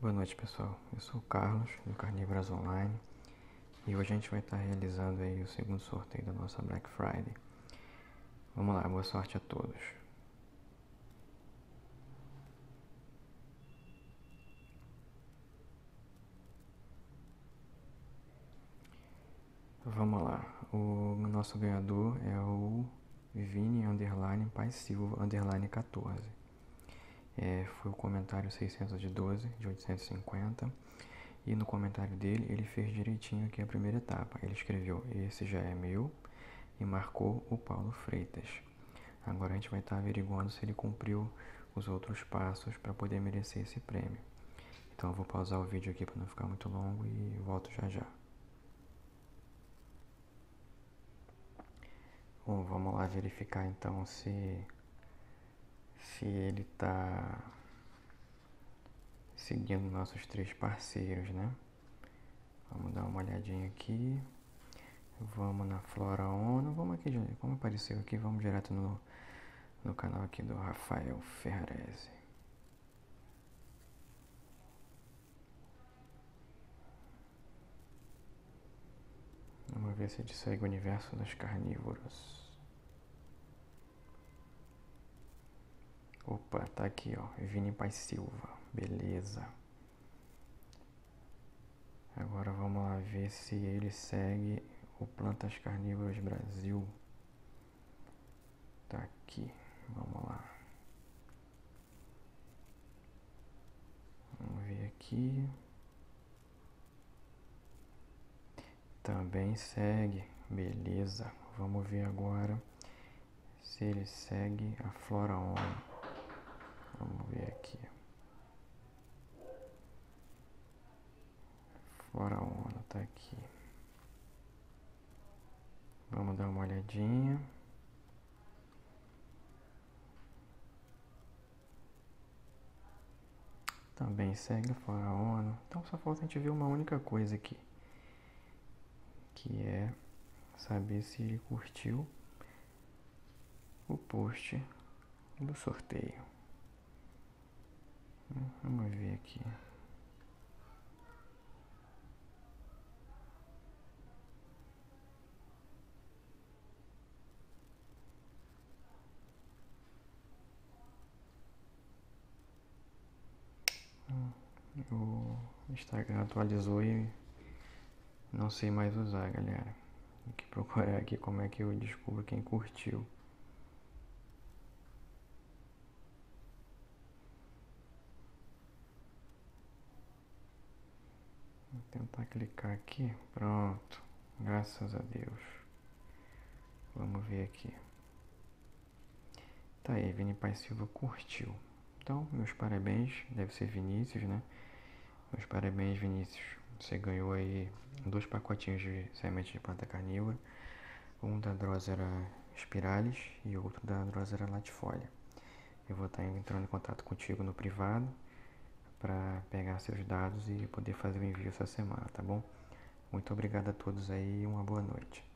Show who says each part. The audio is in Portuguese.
Speaker 1: Boa noite pessoal, eu sou o Carlos do Carnívoras Online e hoje a gente vai estar realizando aí o segundo sorteio da nossa Black Friday. Vamos lá, boa sorte a todos. Vamos lá, o nosso ganhador é o Vini Underline Pai Silva Underline 14 é, foi o comentário 612 de 850 e no comentário dele ele fez direitinho aqui a primeira etapa. Ele escreveu: Esse já é meu e marcou o Paulo Freitas. Agora a gente vai estar averiguando se ele cumpriu os outros passos para poder merecer esse prêmio. Então eu vou pausar o vídeo aqui para não ficar muito longo e volto já já. Bom, vamos lá verificar então se se ele está seguindo nossos três parceiros, né? Vamos dar uma olhadinha aqui. Vamos na Flora ONU. Vamos aqui, como apareceu aqui, vamos direto no, no canal aqui do Rafael Ferrarese. Vamos ver se ele segue o universo dos carnívoros. Opa, tá aqui, ó. Vini Paz Silva. Beleza. Agora vamos lá ver se ele segue o Plantas Carnívoras Brasil. Tá aqui. Vamos lá. Vamos ver aqui. Também segue. Beleza. Vamos ver agora se ele segue a Flora ONU. Vamos ver aqui. Fora a onda tá aqui. Vamos dar uma olhadinha. Também segue fora a ONU. Então só falta a gente ver uma única coisa aqui. Que é saber se ele curtiu o post do sorteio. Vamos ver aqui. O Instagram atualizou e não sei mais usar, galera. Tem que procurar aqui como é que eu descubro quem curtiu. Vou tentar clicar aqui. Pronto. Graças a Deus. Vamos ver aqui. Tá aí, Vini Pai Silva curtiu. Então, meus parabéns. Deve ser Vinícius, né? Meus parabéns, Vinícius. Você ganhou aí dois pacotinhos de semente de planta carnívora. Um da Drosera spiralis e outro da Drosera latifolia. Eu vou estar entrando em contato contigo no privado para pegar seus dados e poder fazer o envio essa semana, tá bom? Muito obrigado a todos aí e uma boa noite.